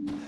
Yeah.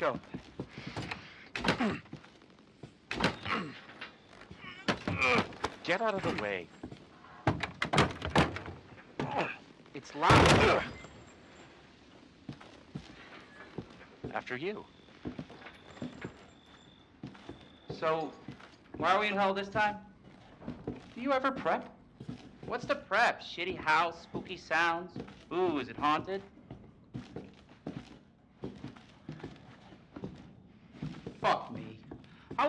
go. Get out of the way. It's loud. After you. So, why are we in hell this time? Do you ever prep? What's the prep? Shitty house, spooky sounds? Ooh, is it haunted? Fuck me. I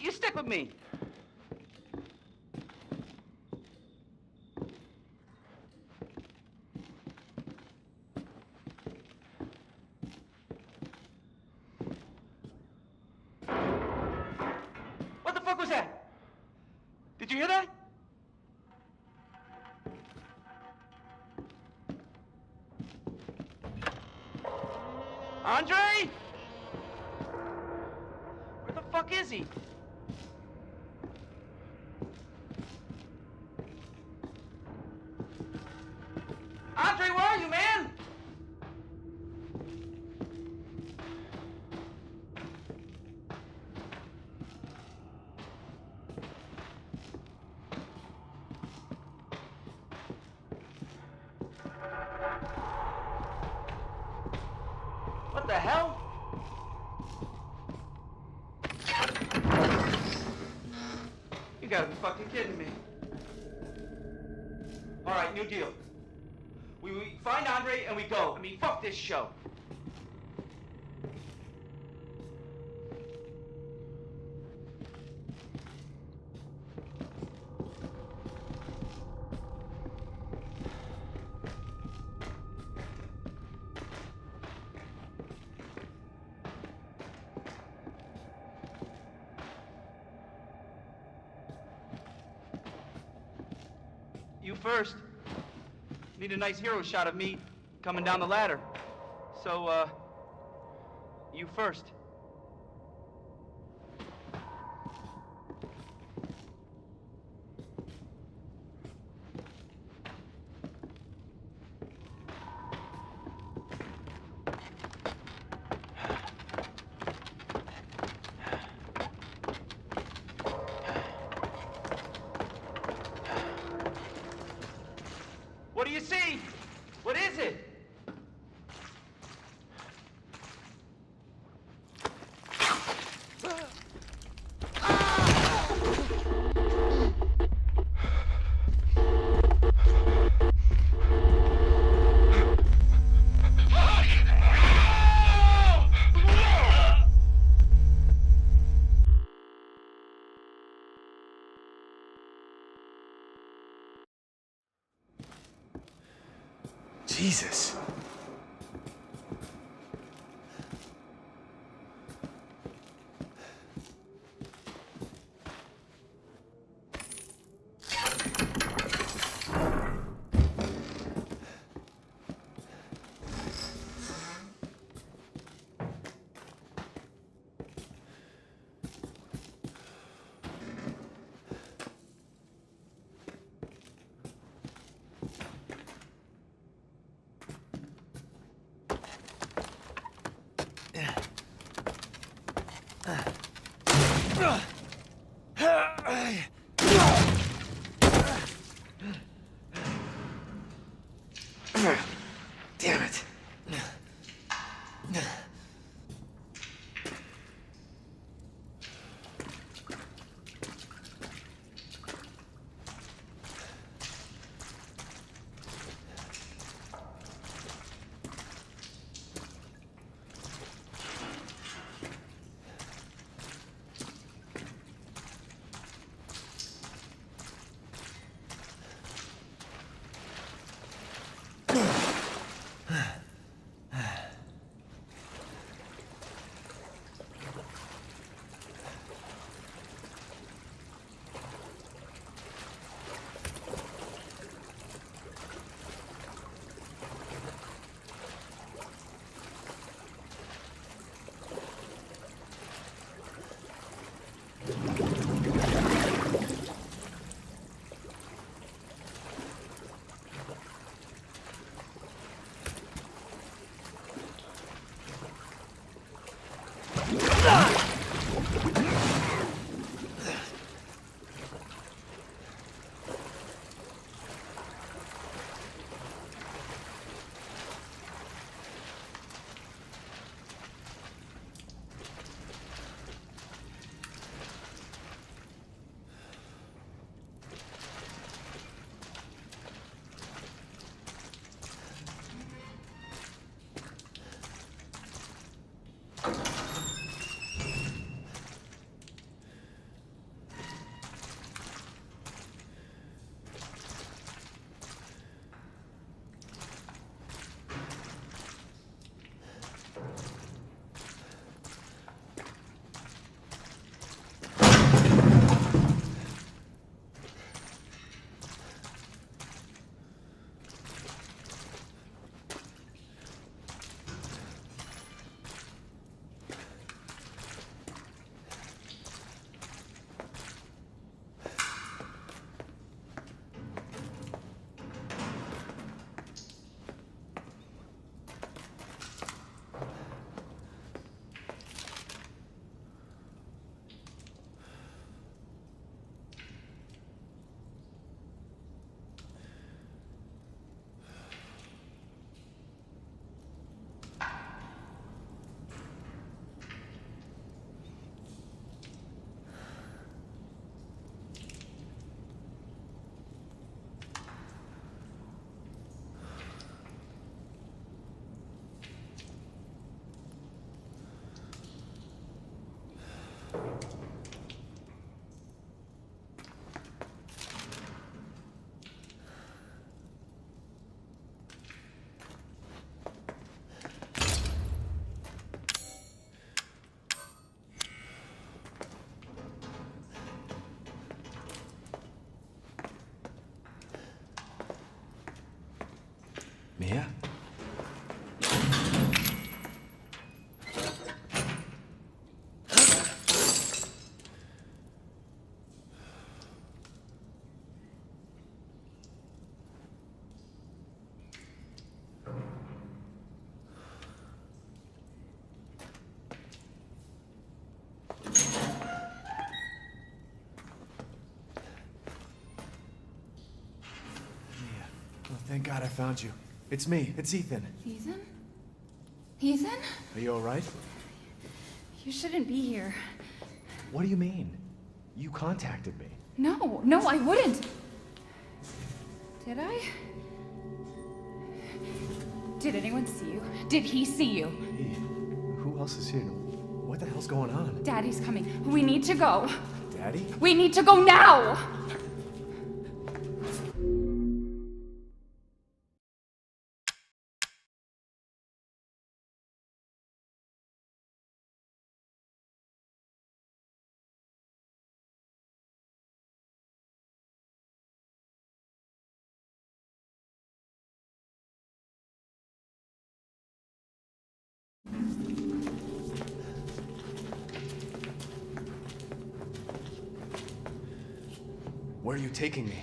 you stick with me. What the fuck was that? Did you hear that? Andre? Where the fuck is he? You first. Need a nice hero shot of me coming down the ladder. So, uh, you first. Jesus. Thank God I found you. It's me. It's Ethan. Ethan? Ethan? Are you alright? You shouldn't be here. What do you mean? You contacted me. No, no, I wouldn't. Did I? Did anyone see you? Did he see you? Hey, who else is here? What the hell's going on? Daddy's coming. We need to go. Daddy? We need to go now! Where are you taking me?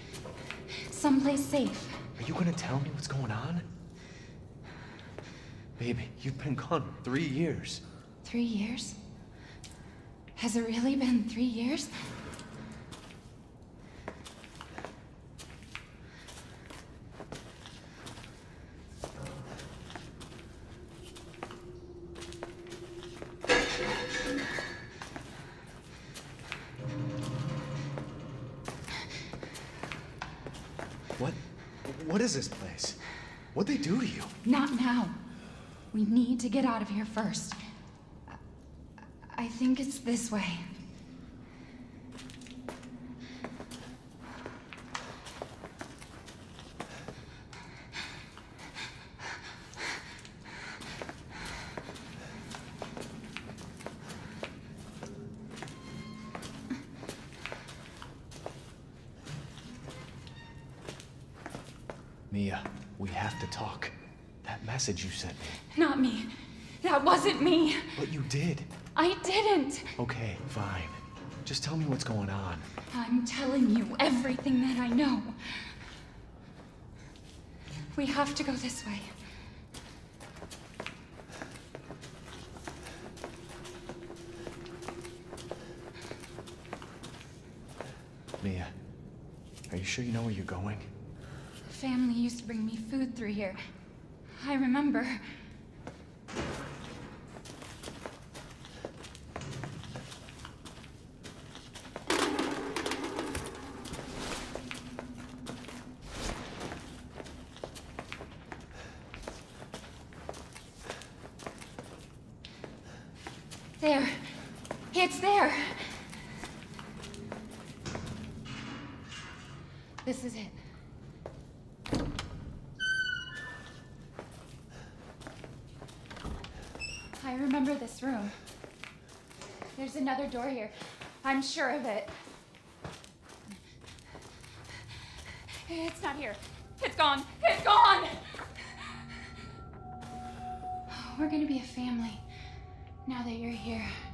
Someplace safe. Are you gonna tell me what's going on? Baby, you've been gone three years. Three years? Has it really been three years? Get out of here first. I- I think it's this way. Mia, we have to talk. That message you sent me. Not me. That wasn't me. But you did. I didn't. Okay, fine. Just tell me what's going on. I'm telling you everything that I know. We have to go this way. Mia, are you sure you know where you're going? The family used to bring me food through here. I remember. There. It's there. This is it. I remember this room. There's another door here. I'm sure of it. It's not here. It's gone. It's gone! We're gonna be a family now that you're here.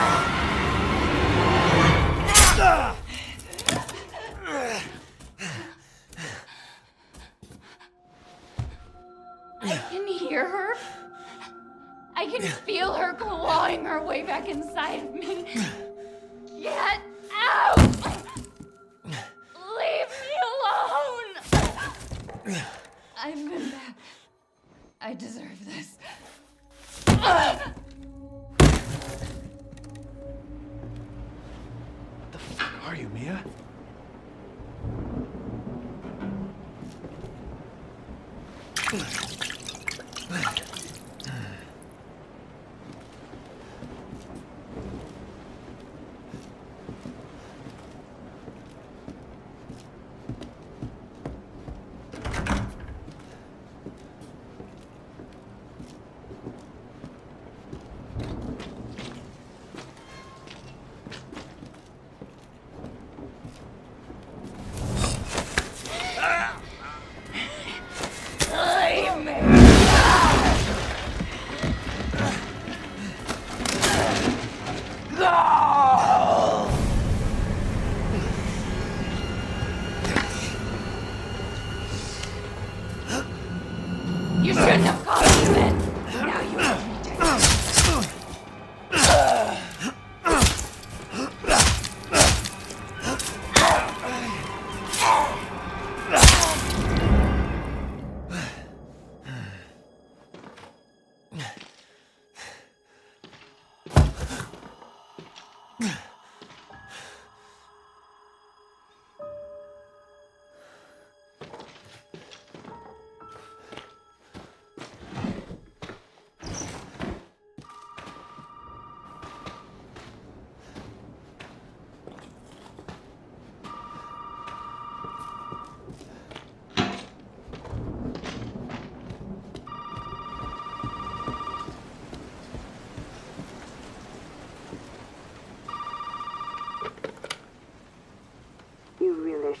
I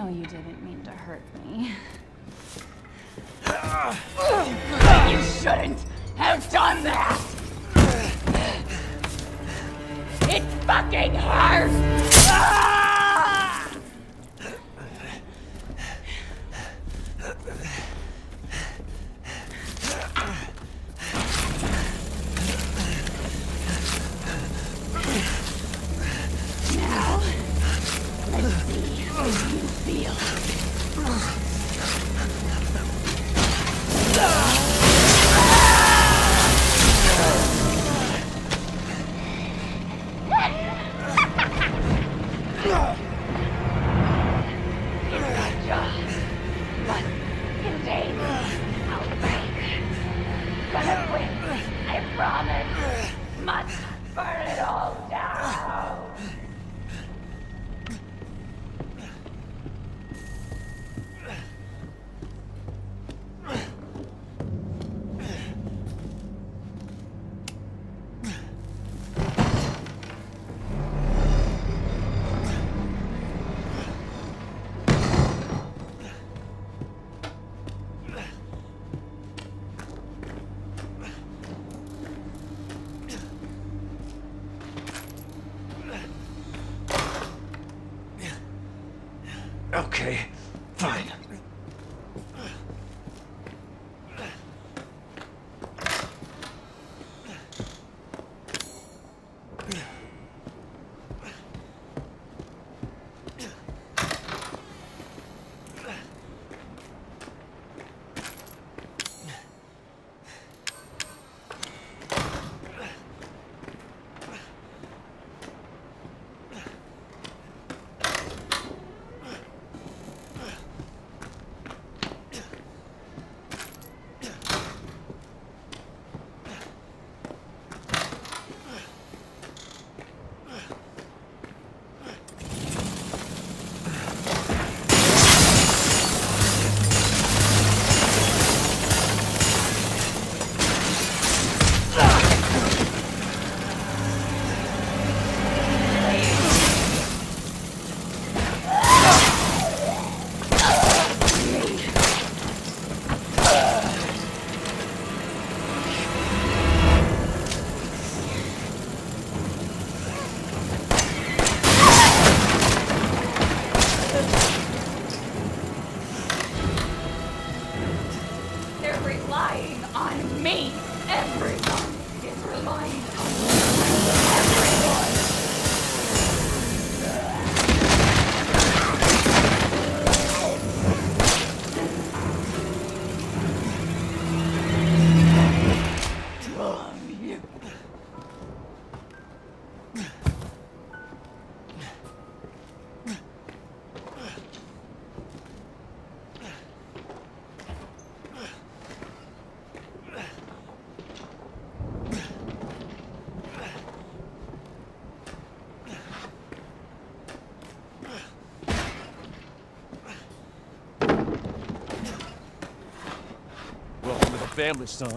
know you didn't mean to hurt me. But you shouldn't! Okay, fine. family, son.